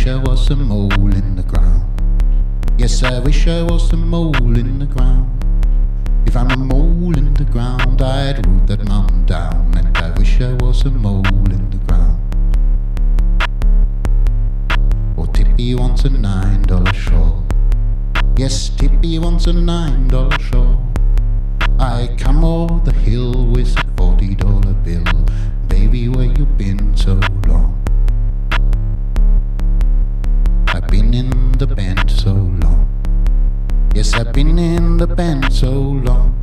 wish I was a mole in the ground. Yes, I wish I was a mole in the ground. If I'm a mole in the ground, I'd root that mountain down. And I wish I was a mole in the ground. Oh, Tippy wants a nine dollar shawl. Yes, Tippy wants a nine dollar shawl. I come over the hill with a forty dollar bill. Baby, where you been so Yes, I've been in the band so long.